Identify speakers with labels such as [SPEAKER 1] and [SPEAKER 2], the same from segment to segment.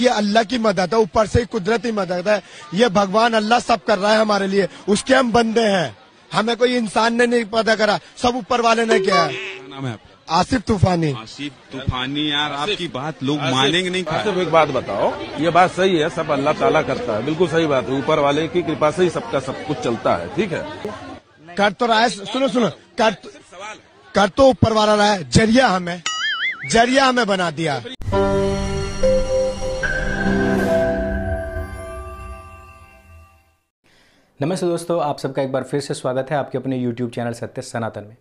[SPEAKER 1] ये अल्लाह की मदद है ऊपर से ही कुदरती मदद है। ये भगवान अल्लाह सब कर रहा है हमारे लिए। उसके हम बंदे हैं। हमें कोई इंसान ने नहीं पता करा। सब ऊपर वाले ने किया है।
[SPEAKER 2] नाम है
[SPEAKER 1] आसिफ तूफानी।
[SPEAKER 2] आसिफ तूफानी यार आपकी बात लोग मानेंगे नहीं
[SPEAKER 3] सिर्फ़ एक बात बताओ। ये बात सही है सब अल्लाह ताला करता है। बिल्कुल सही बात है। ऊपर वाले की कृपा से ही सबका सब कुछ चलता है ठीक है?
[SPEAKER 1] कर तो रहा है सुनो सुनो। कर कर तो ऊपर वाला रहा है। ज़रिया हमें ज़रिया हमें बना दिया।
[SPEAKER 4] नमस्ते दोस्तों, आप सबका एक बार फिर से स्वागत है आपके अपने YouTube चैनल सत्य सनातन में।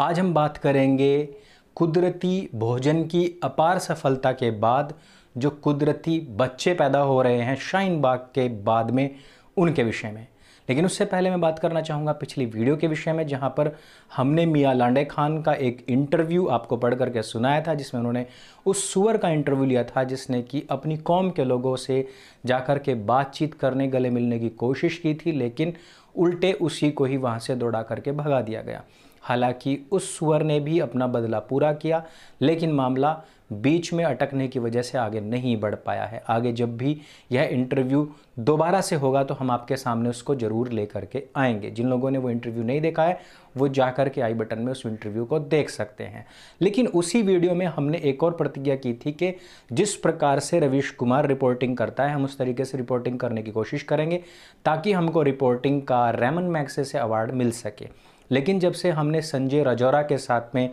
[SPEAKER 4] आज हम बात करेंगे कुदरती भोजन की अपार सफलता के बाद जो कुदरती बच्चे पैदा हो रहे हैं शाइन बाग के बाद में, उनके विषय में। लेकिन उससे पहले मैं बात करना चाहूँगा पिछली वीडियो के विषय में, जहाँ पर हमने मियाँ लांडे खान का एक इंटरव्यू आपको पढ़ करके सुनाया था, जिसमें उन्होंने उस सुअर का इंटरव्यू लिया था, जिसने कि अपनी कौम के लोगों से जाकर के बातचीत करने, गले मिलने की कोशिश की थी, लेकिन उल्टे उसी को ही वहाँ से दौड़ा करके भगा दिया गया। हालाँकि उस सुअर ने भी अपना बदला पूरा किया, लेकिन मामला बीच में अटकने की वजह से आगे नहीं बढ़ पाया है। आगे जब भी यह इंटरव्यू दोबारा से होगा तो हम आपके सामने उसको ज़रूर ले करके आएँगे। जिन लोगों ने वो इंटरव्यू नहीं देखा है, वो जा कर के आई बटन में उस इंटरव्यू को देख सकते हैं। लेकिन उसी वीडियो में हमने एक और प्रतिज्ञा की थी कि जिस प्रकार से रवीश कुमार रिपोर्टिंग करता है, हम उस तरीके से रिपोर्टिंग करने की कोशिश करेंगे, ताकि हमको रिपोर्टिंग का रेमन मैक्से से अवार्ड मिल सके। लेकिन जब से हमने संजय रजौरा के साथ में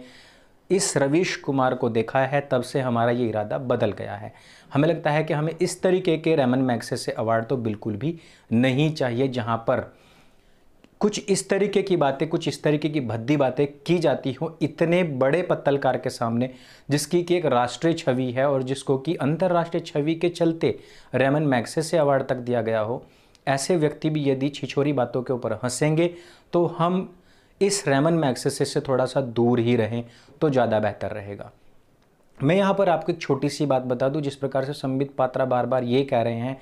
[SPEAKER 4] इस रवीश कुमार को देखा है, तब से हमारा ये इरादा बदल गया है। हमें लगता है कि हमें इस तरीके के रेमन मैक्से से अवार्ड तो बिल्कुल भी नहीं चाहिए, जहाँ पर कुछ इस तरीके की बातें, कुछ इस तरीके की भद्दी बातें की जाती हों इतने बड़े पत्तलकार के सामने, जिसकी कि एक राष्ट्रीय छवि है और जिसको कि अंतर्राष्ट्रीय छवि के चलते रेमन मैक्से से अवार्ड तक दिया गया हो, ऐसे व्यक्ति भी यदि छिछोरी बातों के ऊपर हंसेंगे तो हम इस रेमन मैक्सेस से थोड़ा सा दूर ही रहें तो ज़्यादा बेहतर रहेगा। मैं यहाँ पर आपको एक छोटी सी बात बता दूँ, जिस प्रकार से संबित पात्रा बार बार ये कह रहे हैं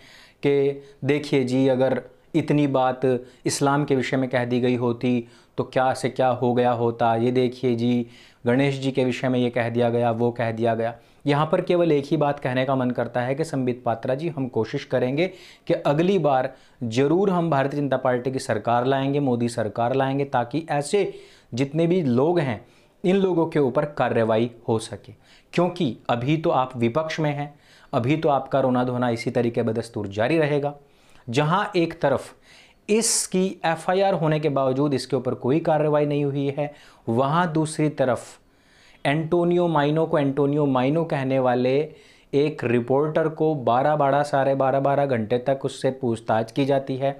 [SPEAKER 4] कि, देखिए जी, अगर इतनी बात इस्लाम के विषय में कह दी गई होती तो क्या से क्या हो गया होता? ये देखिए जी, गणेश जी के विषय में ये कह दिया गया, वो कह दिया गया। यहाँ पर केवल एक ही बात कहने का मन करता है कि संबित पात्रा जी, हम कोशिश करेंगे कि अगली बार ज़रूर हम भारतीय जनता पार्टी की सरकार लाएँगे, मोदी सरकार लाएँगे, ताकि ऐसे जितने भी लोग हैं, इन लोगों के ऊपर कार्रवाई हो सके। क्योंकि अभी तो आप विपक्ष में हैं, अभी तो आपका रोना धोना इसी तरीके बदस्तूर जारी रहेगा। जहाँ एक तरफ़ इसकी एफआईआर होने के बावजूद इसके ऊपर कोई कार्रवाई नहीं हुई है, वहाँ दूसरी तरफ़ एंटोनियो माइनो को एंटोनियो माइनो कहने वाले एक रिपोर्टर को बारह बारह साढ़े बारह बारह घंटे तक उससे पूछताछ की जाती है।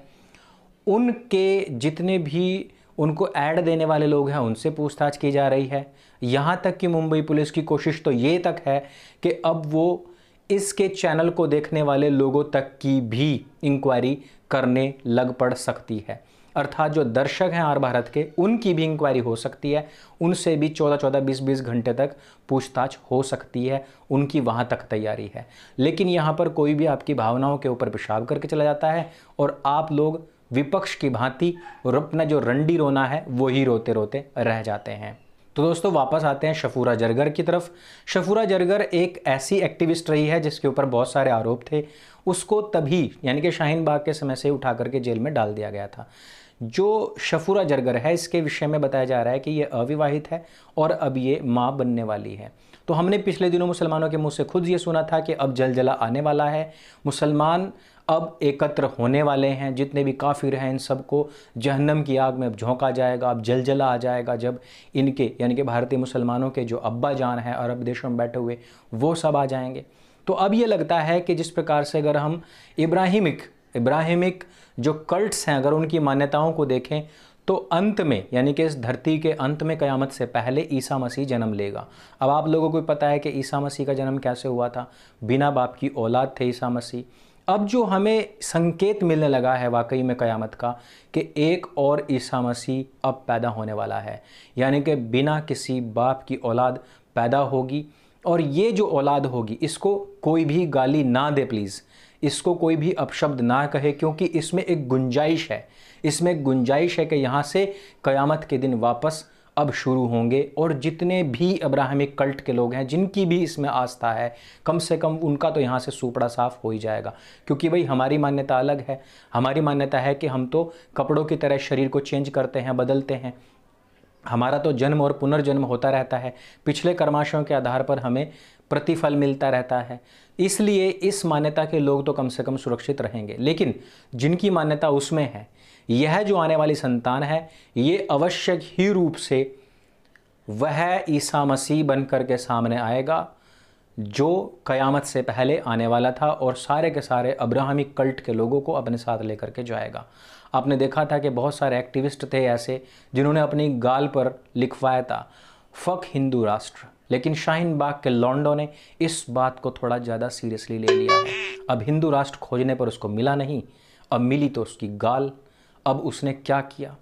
[SPEAKER 4] उनके जितने भी, उनको ऐड देने वाले लोग हैं, उनसे पूछताछ की जा रही है। यहाँ तक कि मुंबई पुलिस की कोशिश तो ये तक है कि अब वो इसके चैनल को देखने वाले लोगों तक की भी इंक्वायरी करने लग पड़ सकती है। अर्थात जो दर्शक हैं आर भारत के, उनकी भी इंक्वायरी हो सकती है। उनसे भी 14-14 20-20 घंटे तक पूछताछ हो सकती है। उनकी वहाँ तक तैयारी है। लेकिन यहाँ पर कोई भी आपकी भावनाओं के ऊपर पेशाब करके चला जाता है और आप लोग विपक्ष की भांति और अपना जो रंडी रोना है वही रोते रोते रह जाते हैं। तो दोस्तों, वापस आते हैं शफूरा जरगर की तरफ़। शफूरा जरगर एक ऐसी एक्टिविस्ट रही है जिसके ऊपर बहुत सारे आरोप थे। उसको तभी, यानी कि शाहीन बाग के समय से उठा करके जेल में डाल दिया गया था। जो शफूरा जरगर है, इसके विषय में बताया जा रहा है कि ये अविवाहित है और अब ये माँ बनने वाली है। तो हमने पिछले दिनों मुसलमानों के मुँह से खुद ये सुना था कि अब जलजला आने वाला है। मुसलमान अब एकत्र होने वाले हैं। जितने भी काफिर हैं, इन सबको जहन्नम की आग में अब झोंका जाएगा, अब जलजला आ जाएगा। जब इनके, यानी कि भारतीय मुसलमानों के जो अब्बा जान हैं, अरब देशों में बैठे हुए, वो सब आ जाएँगे। तो अब ये लगता है कि जिस प्रकार से अगर हम इब्राहिमिक इब्राहिमिक जो कल्ट्स हैं, अगर उनकी मान्यताओं को देखें तो अंत में, यानी कि इस धरती के अंत में क़यामत से पहले ईसा मसीह जन्म लेगा। अब आप लोगों को पता है कि ईसा मसीह का जन्म कैसे हुआ था? बिना बाप की औलाद थे ईसा मसीह। अब जो हमें संकेत मिलने लगा है वाकई में क़यामत का कि एक और ईसा मसीह अब पैदा होने वाला है। यानी कि बिना किसी बाप की औलाद पैदा होगी और ये जो औलाद होगी, इसको कोई भी गाली ना दे प्लीज़। इसको कोई भी अपशब्द ना कहे क्योंकि इसमें एक गुंजाइश है। इसमें गुंजाइश है कि यहाँ से क़यामत के दिन वापस अब शुरू होंगे और जितने भी अब्राहमिक कल्ट के लोग हैं, जिनकी भी इसमें आस्था है, कम से कम उनका तो यहाँ से सुपड़ा साफ़ हो ही जाएगा। क्योंकि भाई हमारी मान्यता अलग है। हमारी मान्यता है कि हम तो कपड़ों की तरह शरीर को चेंज करते हैं, बदलते हैं। हमारा तो जन्म और पुनर्जन्म होता रहता है। पिछले कर्माशयों के आधार पर हमें प्रतिफल मिलता रहता है। इसलिए इस मान्यता के लोग तो कम से कम सुरक्षित रहेंगे। लेकिन जिनकी मान्यता उसमें है यह जो आने वाली संतान है, ये आवश्यक ही रूप से वह ईसा मसीह बन कर के सामने आएगा, जो कयामत से पहले आने वाला था और सारे के सारे अब्राहमी कल्ट के लोगों को अपने साथ लेकर के जाएगा। आपने देखा था कि बहुत सारे एक्टिविस्ट थे ऐसे, जिन्होंने अपनी गाल पर लिखवाया था, फक हिंदू राष्ट्र। लेकिन शाहीन बाग के लॉन्डो ने इस बात को थोड़ा ज़्यादा सीरियसली ले लिया है। अब हिंदू राष्ट्र खोजने पर उसको मिला नहीं, अब मिली तो उसकी गाल अब उसने क्या किया?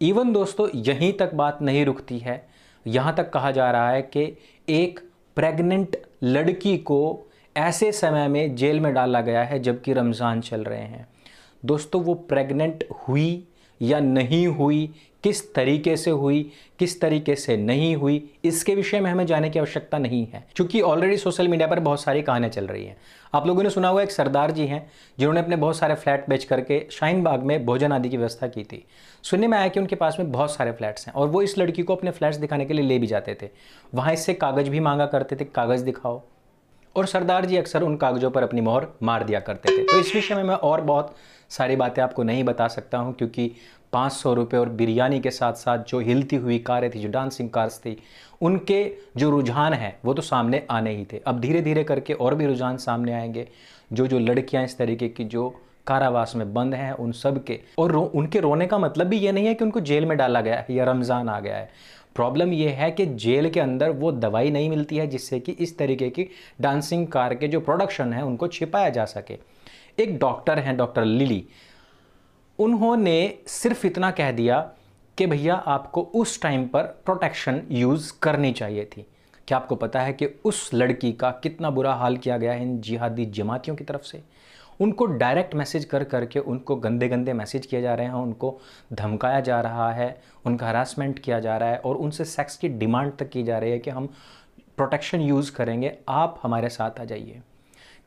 [SPEAKER 4] इवन दोस्तों यहीं तक बात नहीं रुकती है। यहाँ तक कहा जा रहा है कि एक प्रेग्नेंट लड़की को ऐसे समय में जेल में डाला गया है जबकि रमज़ान चल रहे हैं। दोस्तों वो प्रेग्नेंट हुई या नहीं हुई किस तरीके से हुई, किस तरीके से नहीं हुई, इसके विषय में हमें जाने की आवश्यकता नहीं है। क्योंकि ऑलरेडी सोशल मीडिया पर बहुत सारी कहानियाँ चल रही हैं। आप लोगों ने सुना हुआ एक सरदार जी हैं, जिन्होंने अपने बहुत सारे फ्लैट बेच करके शाइन बाग में भोजन आदि की व्यवस्था की थी। सुनने में आया कि उनके पास में बहुत सारे फ्लैट्स हैं और वो इस लड़की को अपने फ्लैट्स दिखाने के लिए ले भी जाते थे। वहाँ इससे कागज़ भी मांगा करते थे, कागज़ दिखाओ। और सरदार जी अक्सर उन कागज़ों पर अपनी मोहर मार दिया करते थे। तो इस विषय में मैं और बहुत सारी बातें आपको नहीं बता सकता हूँ, क्योंकि पाँच सौ रुपये और बिरयानी के साथ साथ जो हिलती हुई कारें थी जो डांसिंग कार्स थी उनके जो रुझान हैं वो तो सामने आने ही थे। अब धीरे धीरे करके और भी रुझान सामने आएँगे। जो जो लड़कियाँ इस तरीके की जो कारावास में बंद हैं उन सब के और रो, उनके रोने का मतलब भी ये नहीं है कि उनको जेल में डाला गया है या रमज़ान आ गया है। प्रॉब्लम ये है कि जेल के अंदर वो दवाई नहीं मिलती है जिससे कि इस तरीके की डांसिंग कार के जो प्रोडक्शन है उनको छिपाया जा सके। एक डॉक्टर हैं डॉक्टर लिली। उन्होंने सिर्फ़ इतना कह दिया कि भैया आपको उस टाइम पर प्रोटेक्शन यूज़ करनी चाहिए थी। क्या आपको पता है कि उस लड़की का कितना बुरा हाल किया गया है इन जिहादी जमातियों की तरफ़ से? उनको डायरेक्ट मैसेज कर करके उनको गंदे गंदे मैसेज किए जा रहे हैं, उनको धमकाया जा रहा है, उनका हरासमेंट किया जा रहा है और उनसे सेक्स की डिमांड तक की जा रही है कि हम प्रोटेक्शन यूज़ करेंगे। आप हमारे साथ आ जाइए।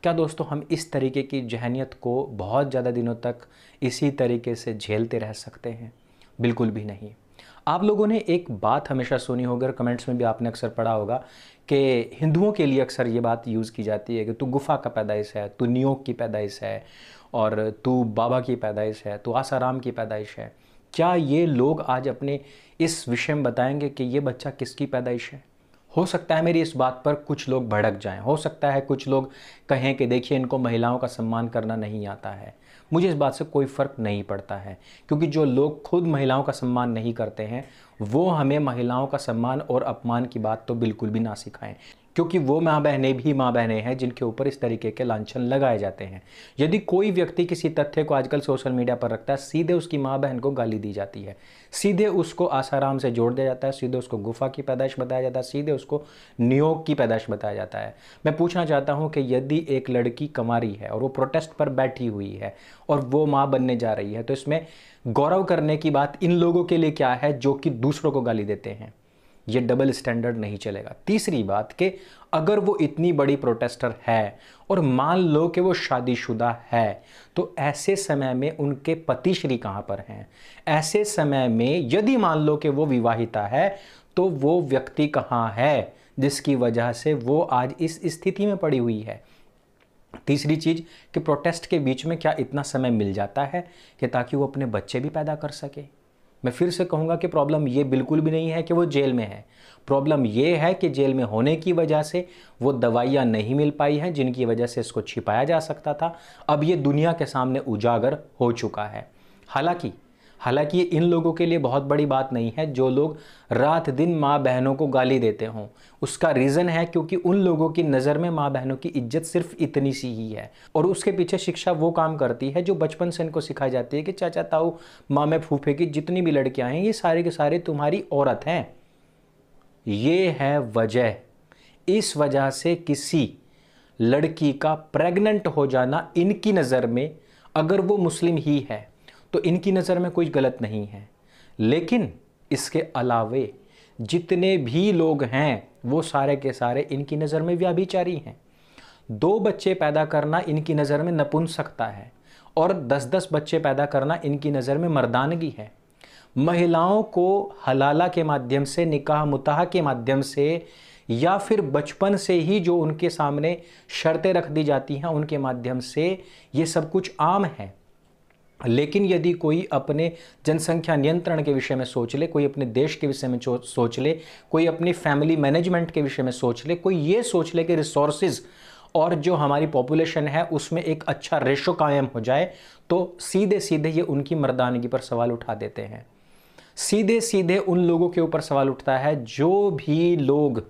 [SPEAKER 4] क्या दोस्तों हम इस तरीके की जहनीत को बहुत ज़्यादा दिनों तक इसी तरीके से झेलते रह सकते हैं? बिल्कुल भी नहीं। आप लोगों ने एक बात हमेशा सुनी होगी और कमेंट्स में भी आपने अक्सर पढ़ा होगा कि हिंदुओं के लिए अक्सर ये बात यूज़ की जाती है कि तू गुफा का पैदाइश है, तू नियोग की पैदाइश है और तू बाबा की पैदाइश है, तू आसाराम की पैदाइश है। क्या ये लोग आज अपने इस विषय में बताएँगे कि ये बच्चा किसकी पैदाइश है? हो सकता है मेरी इस बात पर कुछ लोग भड़क जाएँ। हो सकता है कुछ लोग कहें कि देखिए, इनको महिलाओं का सम्मान करना नहीं आता है। मुझे इस बात से कोई फ़र्क नहीं पड़ता है, क्योंकि जो लोग खुद महिलाओं का सम्मान नहीं करते हैं, वो हमें महिलाओं का सम्मान और अपमान की बात तो बिल्कुल भी ना सिखाएँ। क्योंकि वो माँ बहनें भी माँ बहनें हैं जिनके ऊपर इस तरीके के लांछन लगाए जाते हैं। यदि कोई व्यक्ति किसी तथ्य को आजकल सोशल मीडिया पर रखता है, सीधे उसकी माँ बहन को गाली दी जाती है। सीधे उसको आसाराम से जोड़ दिया जाता है, सीधे उसको गुफा की पैदाइश बताया जाता है, सीधे उसको नियोग की पैदाइश बताया जाता है। मैं पूछना चाहता हूँ कि यदि एक लड़की कमारी है और वो प्रोटेस्ट पर बैठी हुई है और वो माँ बनने जा रही है तो इसमें गौरव करने की बात इन लोगों के लिए क्या है जो कि दूसरों को गाली देते हैं? ये डबल स्टैंडर्ड नहीं चलेगा। तीसरी बात कि अगर वो इतनी बड़ी प्रोटेस्टर है और मान लो कि वो शादीशुदा है तो ऐसे समय में उनके पतिश्री कहाँ पर हैं? ऐसे समय में यदि मान लो कि वो विवाहिता है तो वो व्यक्ति कहाँ है जिसकी वजह से वो आज इस स्थिति में पड़ी हुई है? तीसरी चीज़ कि प्रोटेस्ट के बीच में क्या इतना समय मिल जाता है कि ताकि वो अपने बच्चे भी पैदा कर सके? मैं फिर से कहूँगा कि प्रॉब्लम ये बिल्कुल भी नहीं है कि वो जेल में है। प्रॉब्लम ये है कि जेल में होने की वजह से वो दवाइयाँ नहीं मिल पाई हैं, जिनकी वजह से इसको छिपाया जा सकता था। अब ये दुनिया के सामने उजागर हो चुका है। हालाँकि हालाँकि ये इन लोगों के लिए बहुत बड़ी बात नहीं है, जो लोग रात दिन माँ बहनों को गाली देते हों। उसका रीज़न है क्योंकि उन लोगों की नज़र में माँ बहनों की इज़्ज़त सिर्फ़ इतनी सी ही है। और उसके पीछे शिक्षा वो काम करती है जो बचपन से इनको सिखाई जाती है कि, चाचा, ताऊ, माँ में फूफे की जितनी भी लड़कियाँ हैं, ये सारे के सारे तुम्हारी औरत हैं। ये है वजह। इस वजह से किसी लड़की का प्रेग्नेंट हो जाना इनकी नज़र में अगर वो मुस्लिम ही है तो इनकी नज़र में कोई गलत नहीं है। लेकिन इसके अलावे जितने भी लोग हैं, वो सारे के सारे इनकी नज़र में व्याभिचारी हैं। दो बच्चे पैदा करना इनकी नज़र में नपुंसकता है और दस दस बच्चे पैदा करना इनकी नज़र में मर्दानगी है। महिलाओं को हलाला के माध्यम से निकाह मुताह के माध्यम से या फिर बचपन से ही जो उनके सामने शर्तें रख दी जाती हैं, उनके माध्यम से ये सब कुछ आम है। लेकिन यदि कोई अपने जनसंख्या नियंत्रण के विषय में सोच ले, कोई अपने देश के विषय में सोच ले, कोई अपनी फैमिली मैनेजमेंट के विषय में सोच ले, कोई ये सोच ले कि रिसोर्सेज और जो हमारी पॉपुलेशन है उसमें एक अच्छा रेशो कायम हो जाए तो सीधे सीधे ये उनकी मर्दानगी पर सवाल उठा देते हैं। सीधे सीधे उन लोगों के ऊपर सवाल उठता है जो भी लोग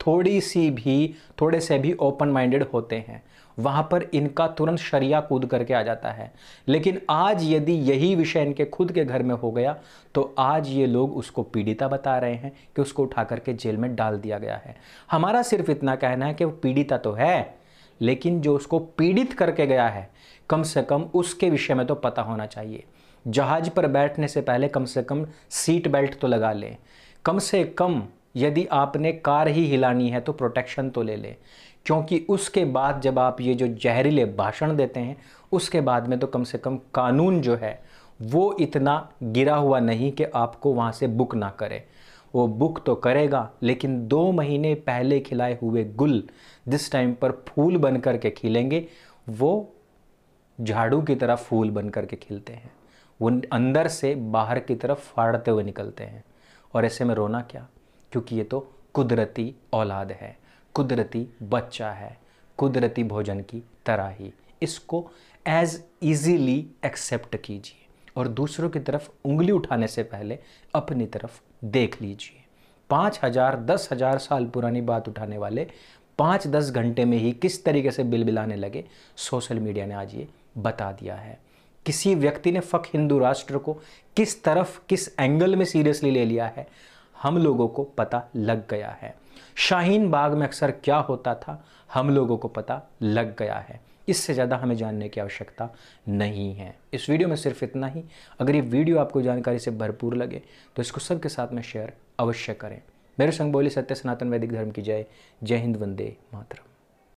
[SPEAKER 4] थोड़ी सी भी, थोड़े से भी ओपन माइंडेड होते हैं। वहाँ पर इनका तुरंत शरिया कूद करके आ जाता है। लेकिन आज यदि यही विषय इनके खुद के घर में हो गया तो आज ये लोग उसको पीड़िता बता रहे हैं कि उसको उठा करके जेल में डाल दिया गया है। हमारा सिर्फ़ इतना कहना है कि वो पीड़िता तो है, लेकिन जो उसको पीड़ित करके गया है, कम से कम उसके विषय में तो पता होना चाहिए। जहाज़ पर बैठने से पहले कम से कम सीट बेल्ट तो लगा लें। कम से कम यदि आपने कार ही हिलानी है तो प्रोटेक्शन तो ले लें। क्योंकि उसके बाद जब आप ये जो जहरीले भाषण देते हैं, उसके बाद में तो कम से कम कानून जो है, वो इतना गिरा हुआ नहीं कि आपको वहाँ से बुक ना करे। वो बुक तो करेगा, लेकिन दो महीने पहले खिलाए हुए गुल जिस टाइम पर फूल बन कर के खिलेंगे, वो झाड़ू की तरह फूल बन कर के खिलते हैं। वो अंदर से बाहर की तरफ़ फाड़ते हुए निकलते हैं। और ऐसे में रोना क्या? क्योंकि ये तो कुदरती औलाद है। कुदरती बच्चा है, कुदरती भोजन की तरह ही। इसको एज ईजीली एक्सेप्ट कीजिए और दूसरों की तरफ़ उंगली उठाने से पहले अपनी तरफ़ देख लीजिए। पाँच हज़ार, दस हज़ार साल पुरानी बात उठाने वाले पाँच दस घंटे में ही किस तरीके से बिल बिलाने लगे, सोशल मीडिया ने आज ये बता दिया है। किसी व्यक्ति ने फ़क हिंदू राष्ट्र को किस तरफ़, किस एंगल में सीरियसली ले लिया है? हम लोगों को पता लग गया है। शाहीन बाग में अक्सर क्या होता था, हम लोगों को पता लग गया है। इससे ज़्यादा हमें जानने की आवश्यकता नहीं है। इस वीडियो में सिर्फ़ इतना ही। अगर ये वीडियो आपको जानकारी से भरपूर लगे तो इसको सबके साथ में शेयर अवश्य करें। मेरे संग बोली सत्य सनातन वैदिक धर्म की जय। जय हिंद, वंदे मातरम।